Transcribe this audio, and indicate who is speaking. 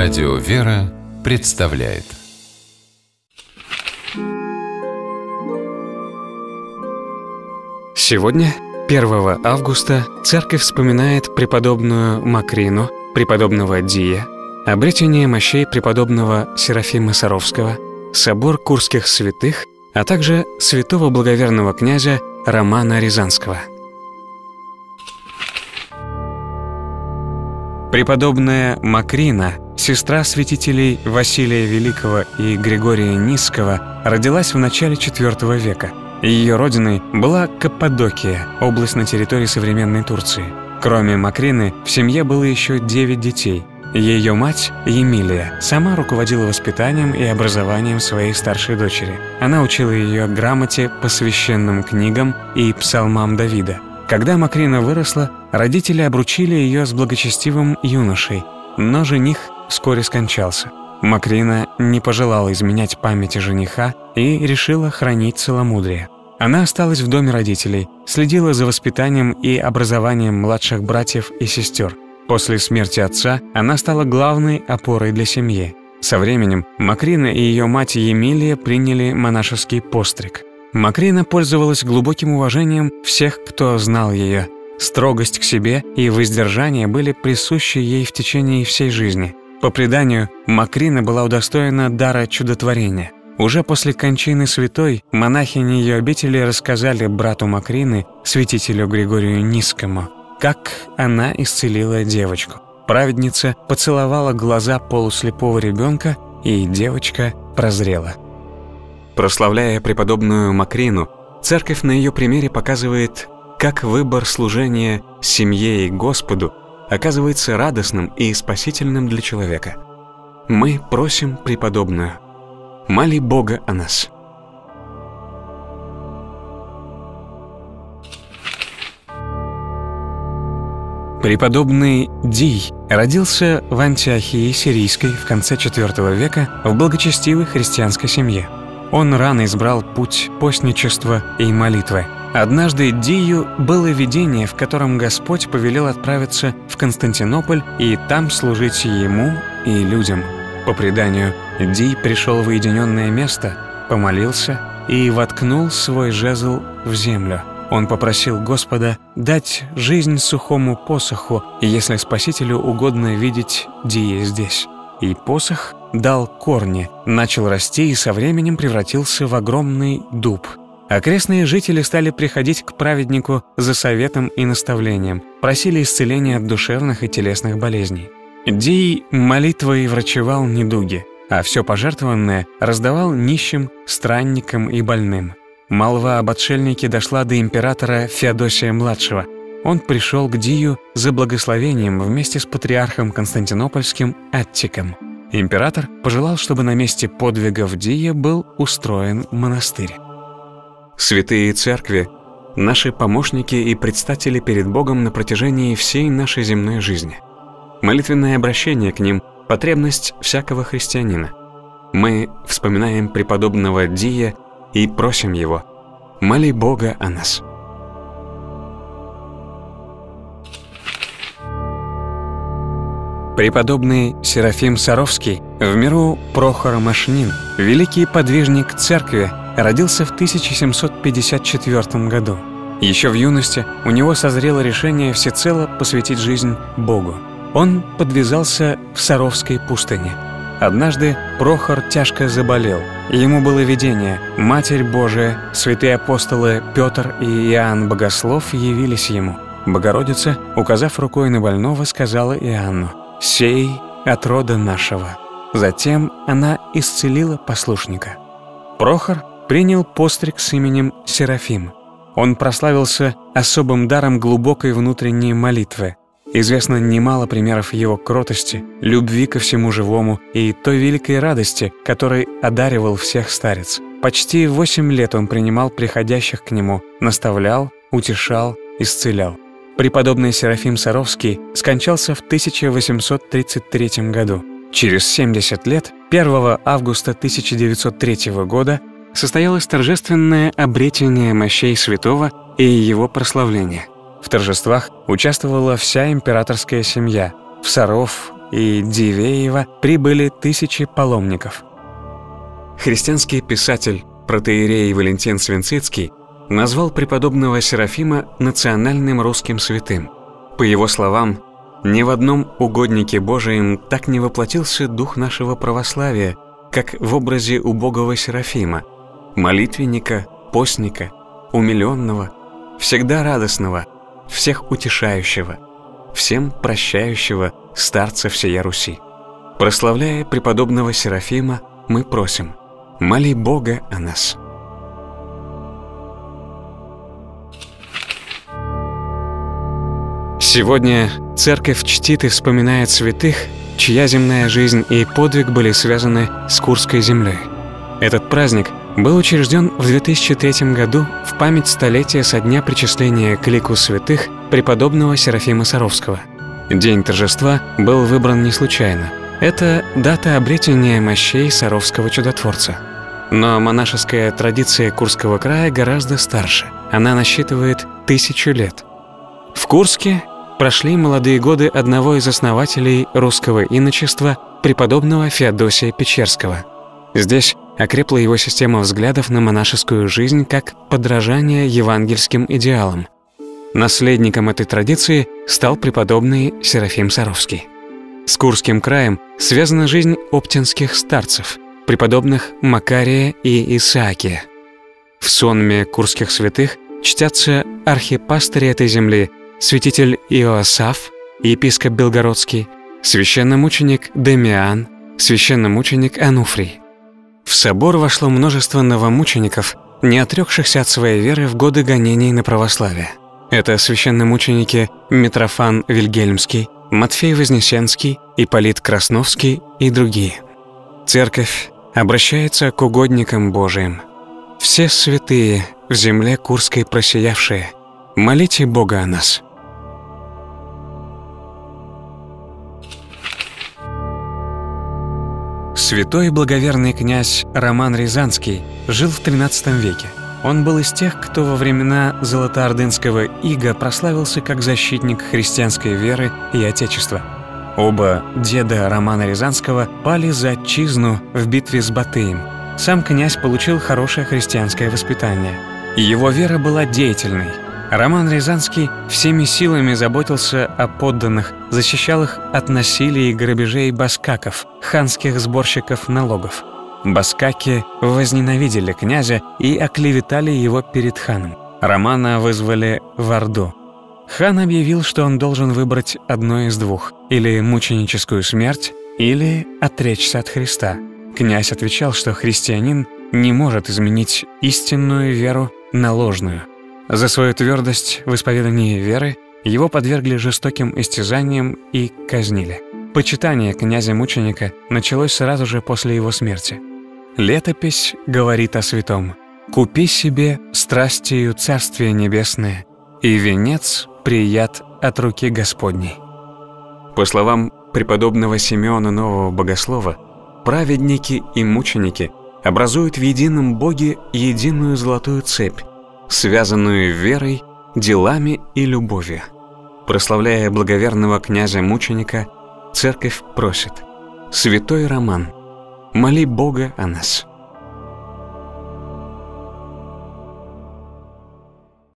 Speaker 1: Радио «Вера» представляет
Speaker 2: Сегодня, 1 августа, церковь вспоминает преподобную Макрину, преподобного Дия, обретение мощей преподобного Серафима Саровского, собор Курских святых, а также святого благоверного князя Романа Рязанского. Преподобная Макрина, сестра святителей Василия Великого и Григория Низкого, родилась в начале IV века. Ее родиной была Каппадокия, область на территории современной Турции. Кроме Макрины, в семье было еще девять детей – ее мать, Емилия, сама руководила воспитанием и образованием своей старшей дочери. Она учила ее грамоте по священным книгам и псалмам Давида. Когда Макрина выросла, родители обручили ее с благочестивым юношей, но жених вскоре скончался. Макрина не пожелала изменять памяти жениха и решила хранить целомудрие. Она осталась в доме родителей, следила за воспитанием и образованием младших братьев и сестер – После смерти отца она стала главной опорой для семьи. Со временем Макрина и ее мать Емилия приняли монашеский постриг. Макрина пользовалась глубоким уважением всех, кто знал ее. Строгость к себе и воздержание были присущи ей в течение всей жизни. По преданию, Макрина была удостоена дара чудотворения. Уже после кончины святой монахини ее обители рассказали брату Макрины, святителю Григорию Низкому, как она исцелила девочку. Праведница поцеловала глаза полуслепого ребенка, и девочка прозрела. Прославляя преподобную Макрину, церковь на ее примере показывает, как выбор служения семье и Господу оказывается радостным и спасительным для человека. Мы просим преподобную, моли Бога о нас. Преподобный Дий родился в Антиохии Сирийской в конце IV века в благочестивой христианской семье. Он рано избрал путь постничества и молитвы. Однажды Дию было видение, в котором Господь повелел отправиться в Константинополь и там служить ему и людям. По преданию, Дий пришел в уединенное место, помолился и воткнул свой жезл в землю – он попросил Господа дать жизнь сухому посоху, если Спасителю угодно видеть Дие здесь. И посох дал корни, начал расти и со временем превратился в огромный дуб. Окрестные жители стали приходить к праведнику за советом и наставлением, просили исцеления от душевных и телесных болезней. Дий молитвой врачевал недуги, а все пожертвованное раздавал нищим, странникам и больным. Молва об отшельнике дошла до императора Феодосия-младшего. Он пришел к Дию за благословением вместе с патриархом Константинопольским Аттиком. Император пожелал, чтобы на месте подвигов Дия был устроен монастырь. Святые церкви – наши помощники и предстатели перед Богом на протяжении всей нашей земной жизни. Молитвенное обращение к ним – потребность всякого христианина. Мы вспоминаем преподобного Дия – и просим Его, моли Бога о нас. Преподобный Серафим Саровский, в миру Прохор Машнин, великий подвижник церкви, родился в 1754 году. Еще в юности у него созрело решение всецело посвятить жизнь Богу. Он подвязался в Саровской пустыне – Однажды Прохор тяжко заболел. Ему было видение. Матерь Божия, святые апостолы Петр и Иоанн Богослов явились ему. Богородица, указав рукой на больного, сказала Иоанну «Сей от рода нашего». Затем она исцелила послушника. Прохор принял постриг с именем Серафим. Он прославился особым даром глубокой внутренней молитвы – Известно немало примеров его кротости, любви ко всему живому и той великой радости, которой одаривал всех старец. Почти восемь лет он принимал приходящих к нему, наставлял, утешал, исцелял. Преподобный Серафим Саровский скончался в 1833 году. Через 70 лет, 1 августа 1903 года, состоялось торжественное обретение мощей святого и его прославление – в торжествах участвовала вся императорская семья. В Саров, и Дивеева прибыли тысячи паломников. Христианский писатель протеерей Валентин Свинцицкий назвал преподобного Серафима национальным русским святым. По его словам, ни в одном угоднике Божием так не воплотился дух нашего православия, как в образе убогого Серафима, молитвенника, постника, умиленного, всегда радостного, всех утешающего, всем прощающего старца всея Руси. Прославляя преподобного Серафима, мы просим, моли Бога о нас. Сегодня церковь чтит и вспоминает святых, чья земная жизнь и подвиг были связаны с Курской землей. Этот праздник был учрежден в 2003 году в память столетия со дня причисления к лику святых преподобного Серафима Саровского. День торжества был выбран не случайно. Это дата обретения мощей Саровского чудотворца. Но монашеская традиция Курского края гораздо старше. Она насчитывает тысячу лет. В Курске прошли молодые годы одного из основателей русского иночества, преподобного Феодосия Печерского. Здесь окрепла его система взглядов на монашескую жизнь как подражание евангельским идеалам. Наследником этой традиции стал преподобный Серафим Саровский. С Курским краем связана жизнь оптинских старцев, преподобных Макария и Исаакия. В сонме курских святых чтятся архипастыри этой земли святитель Иоасаф, епископ Белгородский, священномученик Демиан, священномученик Ануфрий. В собор вошло множество новомучеников, не отрекшихся от своей веры в годы гонений на православие. Это священномученики Митрофан Вильгельмский, Матфей Вознесенский, Ипполит Красновский и другие. Церковь обращается к угодникам Божиим. Все святые в земле Курской просиявшие, молите Бога о нас. Святой благоверный князь Роман Рязанский жил в XIII веке. Он был из тех, кто во времена Золотоордынского ига прославился как защитник христианской веры и Отечества. Оба деда Романа Рязанского пали за отчизну в битве с Батыем. Сам князь получил хорошее христианское воспитание. Его вера была деятельной – Роман Рязанский всеми силами заботился о подданных, защищал их от насилия и грабежей баскаков, ханских сборщиков налогов. Баскаки возненавидели князя и оклеветали его перед ханом. Романа вызвали в Орду. Хан объявил, что он должен выбрать одно из двух – или мученическую смерть, или отречься от Христа. Князь отвечал, что христианин не может изменить истинную веру на ложную – за свою твердость в исповедании веры его подвергли жестоким истязаниям и казнили. Почитание князя-мученика началось сразу же после его смерти. Летопись говорит о святом «Купи себе страстью Царствие Небесное, и венец прият от руки Господней». По словам преподобного Симеона Нового Богослова, праведники и мученики образуют в едином Боге единую золотую цепь, связанную верой, делами и любовью. Прославляя благоверного князя-мученика, церковь просит «Святой Роман, моли Бога о нас».